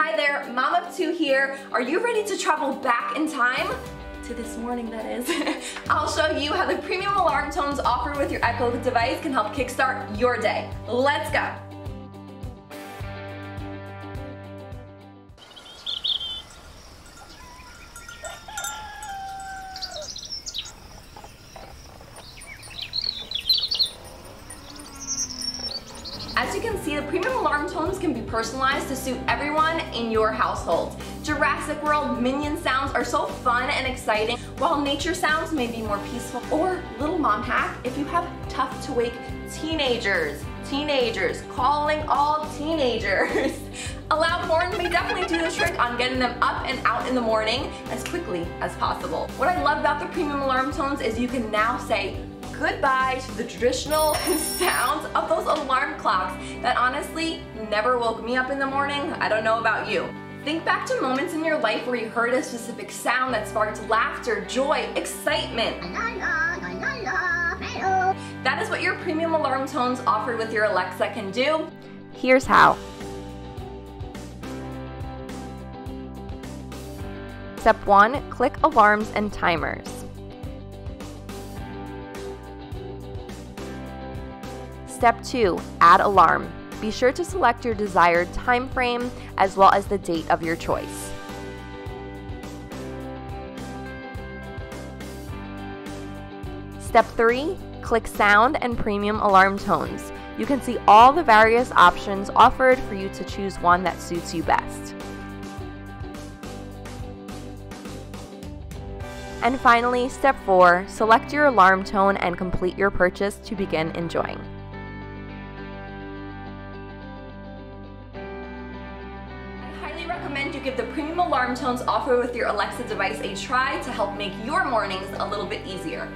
Hi there, Mom of Two here. Are you ready to travel back in time? To this morning, that is. I'll show you how the premium alarm tones offered with your Echo device can help kickstart your day. Let's go. As you can see, the premium alarm be personalized to suit everyone in your household. Jurassic World minion sounds are so fun and exciting, while nature sounds may be more peaceful. Or little mom hack, if you have tough to wake teenagers, teenagers, calling all teenagers. A loud horn may definitely do the trick on getting them up and out in the morning as quickly as possible. What I love about the premium alarm tones is you can now say goodbye to the traditional sounds of those alarm clocks that honestly never woke me up in the morning. I don't know about you. Think back to moments in your life where you heard a specific sound that sparked laughter, joy, excitement. That is what your premium alarm tones offered with your Alexa can do. Here's how. Step 1. Click Alarms and Timers. Step 2. Add alarm. Be sure to select your desired time frame as well as the date of your choice. Step 3. Click Sound and Premium Alarm Tones. You can see all the various options offered for you to choose one that suits you best. And finally, step 4. Select your alarm tone and complete your purchase to begin enjoying. Recommend you give the premium alarm tones offered with your Alexa device a try to help make your mornings a little bit easier.